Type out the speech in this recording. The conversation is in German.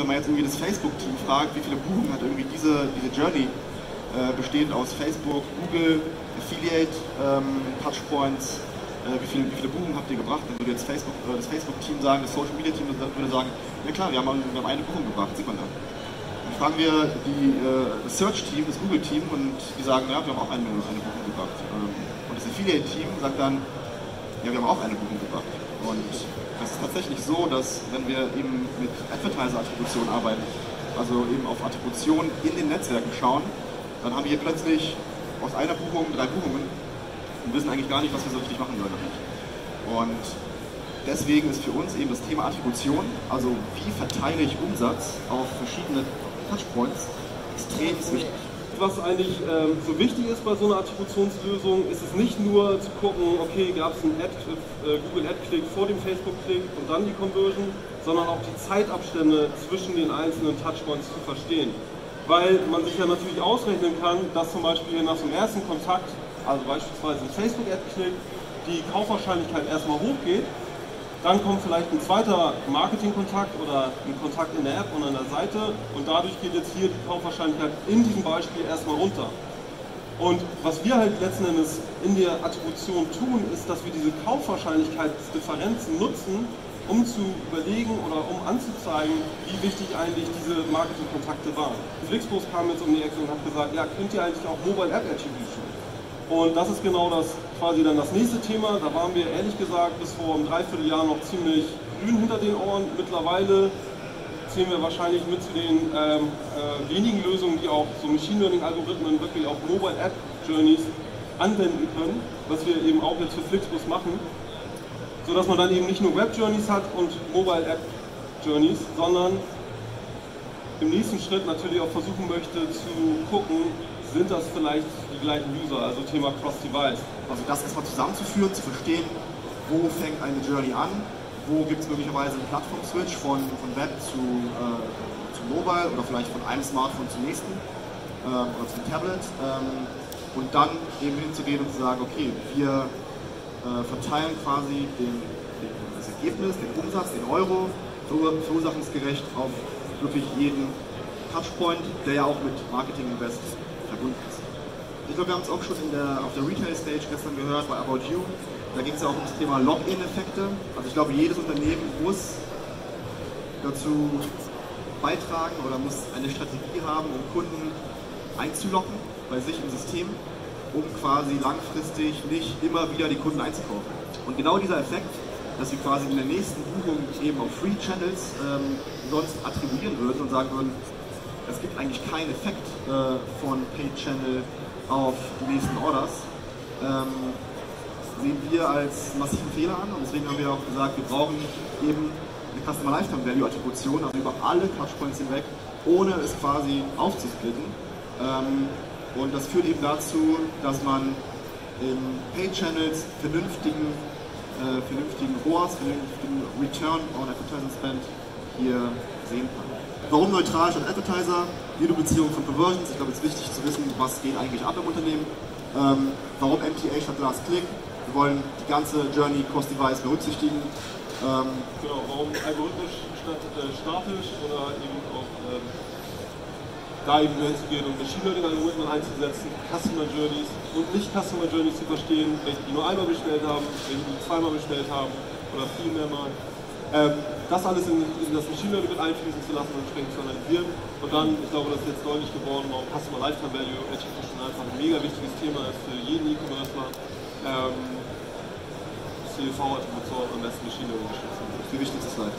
Wenn man jetzt irgendwie das Facebook-Team fragt, wie viele Buchungen hat irgendwie diese, diese Journey, äh, bestehend aus Facebook, Google, Affiliate, ähm, Touchpoints, äh, wie, viele, wie viele Buchungen habt ihr gebracht? Dann würde jetzt Facebook, äh, das Facebook-Team sagen, das Social-Media-Team würde sagen, ja klar, wir haben, wir haben eine Buchung gebracht, sieht man da. Dann fragen wir die, äh, das Search-Team, das Google-Team und die sagen, ja, wir haben auch eine, eine Buchung gebracht. Ähm, und das Affiliate-Team sagt dann, ja, wir haben auch eine Buchung gebracht. Und es ist tatsächlich so, dass wenn wir eben mit Advertiser-Attribution arbeiten, also eben auf Attribution in den Netzwerken schauen, dann haben wir hier plötzlich aus einer Buchung drei Buchungen und wissen eigentlich gar nicht, was wir so richtig machen sollen Und deswegen ist für uns eben das Thema Attribution, also wie verteile ich Umsatz auf verschiedene Touchpoints, extrem wichtig. Was eigentlich ähm, so wichtig ist bei so einer Attributionslösung, ist es nicht nur zu gucken, okay, gab es einen äh, Google Ad-Klick vor dem Facebook-Klick und dann die Conversion, sondern auch die Zeitabstände zwischen den einzelnen Touchpoints zu verstehen. Weil man sich ja natürlich ausrechnen kann, dass zum Beispiel nach dem ersten Kontakt, also beispielsweise ein Facebook-Ad-Klick, die Kaufwahrscheinlichkeit erstmal hochgeht, dann kommt vielleicht ein zweiter Marketingkontakt oder ein Kontakt in der App und an der Seite und dadurch geht jetzt hier die Kaufwahrscheinlichkeit in diesem Beispiel erstmal runter. Und was wir halt letzten Endes in der Attribution tun, ist, dass wir diese Kaufwahrscheinlichkeitsdifferenzen nutzen, um zu überlegen oder um anzuzeigen, wie wichtig eigentlich diese Marketingkontakte waren. Flixbus kam jetzt um die Ecke und hat gesagt, ja, könnt ihr eigentlich auch Mobile App Attribution? Und das ist genau das quasi dann das nächste Thema. Da waren wir ehrlich gesagt bis vor einem Dreivierteljahr noch ziemlich grün hinter den Ohren. Mittlerweile zählen wir wahrscheinlich mit zu den ähm, äh, wenigen Lösungen, die auch so Machine Learning Algorithmen wirklich auf Mobile App Journeys anwenden können, was wir eben auch jetzt für Flixbus machen sodass man dann eben nicht nur Web-Journeys hat und Mobile-App-Journeys, sondern im nächsten Schritt natürlich auch versuchen möchte zu gucken, sind das vielleicht die gleichen User, also Thema Cross-Device. Also das erstmal zusammenzuführen, zu verstehen, wo fängt eine Journey an, wo gibt es möglicherweise einen Plattform-Switch von, von Web zu, äh, zu Mobile oder vielleicht von einem Smartphone zum nächsten äh, oder zum Tablet ähm, und dann eben hinzugehen und zu sagen, okay, wir äh, verteilen quasi den, den, das Ergebnis, den Umsatz, den Euro, verursachungsgerecht auf wirklich jeden Touchpoint, der ja auch mit Marketing Invest verbunden ist. Ich glaube, wir haben es auch schon der, auf der Retail-Stage gestern gehört bei About You. Da ging es ja auch um das Thema Login-Effekte. Also ich glaube, jedes Unternehmen muss dazu beitragen oder muss eine Strategie haben, um Kunden einzuloggen bei sich im System um quasi langfristig nicht immer wieder die Kunden einzukaufen. Und genau dieser Effekt, dass wir quasi in der nächsten Buchung eben auf Free Channels ähm, sonst attribuieren würden und sagen würden, es gibt eigentlich keinen Effekt äh, von Paid Channel auf die nächsten Orders, ähm, sehen wir als massiven Fehler an und deswegen haben wir auch gesagt, wir brauchen eben eine Customer Lifetime Value Attribution, also über alle Touchpoints hinweg, ohne es quasi aufzusplitten. Ähm, und das führt eben dazu, dass man in Pay-Channels vernünftigen, äh, vernünftigen ROAS, vernünftigen Return on Advertising Spend hier sehen kann. Warum neutral statt Advertiser? Jede Beziehung von Conversions. Ich glaube, es ist wichtig zu wissen, was geht eigentlich ab im Unternehmen. Ähm, warum MTA statt Last Click? Wir wollen die ganze Journey Cross-Device berücksichtigen. Ähm, genau, warum algorithmisch statt äh, statisch oder eben auch ähm da eben hinzugehen und Machine Learning Algorithmen einzusetzen, Customer Journeys und nicht Customer Journeys zu verstehen, welche die nur einmal bestellt haben, welche die zweimal bestellt haben oder viel mehr mal. Ähm, das alles in, in, das Machine Learning mit einfließen zu lassen und entsprechend zu analysieren. Und dann, ich glaube, das ist jetzt deutlich geworden, warum Customer Lifetime Value Attribution einfach ein mega wichtiges Thema ist für jeden E-Commercer. Ähm, CLV-Attribution am besten Machine Learning unterstützen. Die wichtigste Slide.